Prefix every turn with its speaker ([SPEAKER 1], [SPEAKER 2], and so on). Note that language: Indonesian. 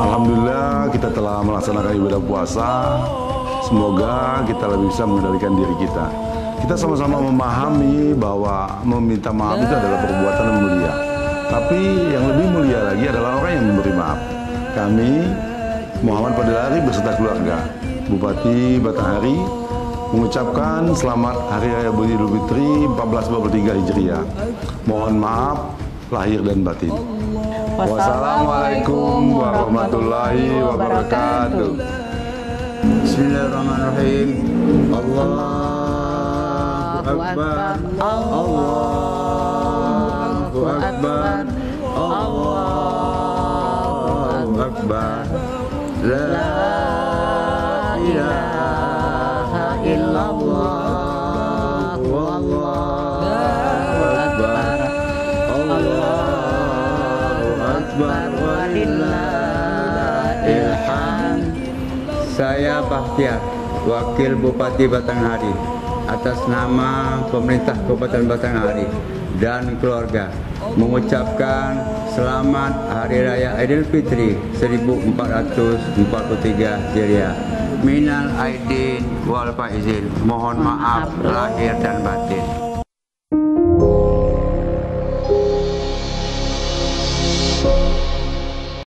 [SPEAKER 1] Alhamdulillah kita telah melaksanakan ibadah puasa. Semoga kita lebih bisa mengendalikan diri kita. Kita sama-sama memahami bahwa meminta maaf itu adalah perbuatan yang mulia. Tapi yang lebih mulia lagi adalah orang yang memberi maaf. Kami Muhammad Padilari beserta keluarga Bupati Batahari mengucapkan selamat Hari Raya Idul Fitri 1443 Hijriah. Mohon maaf lahir dan batin. Wassalamualaikum warahmatullahi wabarakatuh.
[SPEAKER 2] Bismillahirrahmanirrahim. Allahu Akbar. Allahu Akbar. Allahu Akbar. La ilaha Saya Bahtiar, Wakil Bupati Batanghari atas nama pemerintah Kabupaten Batanghari dan keluarga mengucapkan selamat Hari Raya Idul Fitri 1443 Hijriah. Minal aidin wal faizin. Mohon maaf lahir dan batin.